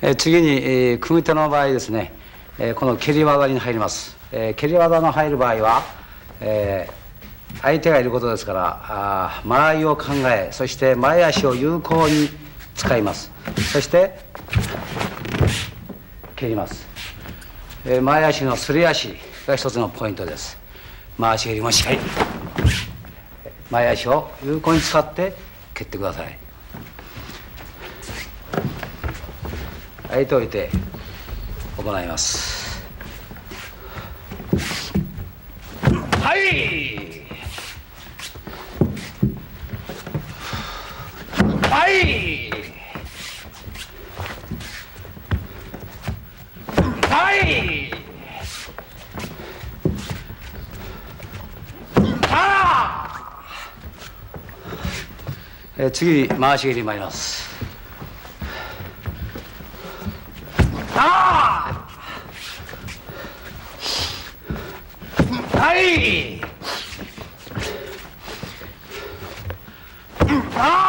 えー次に、えー組み手の場合ですね、えーこの蹴り技に入ります、えー蹴り技の入る場合は、えー相手がいることですからあ間合いを考えそして前足を有効に使います。そして蹴ります、えー前足のすり足が一つのポイントです。回し蹴りもしっかり。前足を有効に使って蹴ってください。はいといて行います。はい。はい。はい。あーえー次回し蹴りに参ります。Hey! Ah!